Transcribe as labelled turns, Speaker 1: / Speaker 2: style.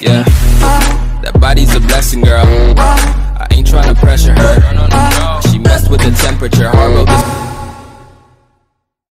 Speaker 1: Yeah, that body's a blessing, girl. I ain't trying to pressure her. She messed with the temperature, hard. this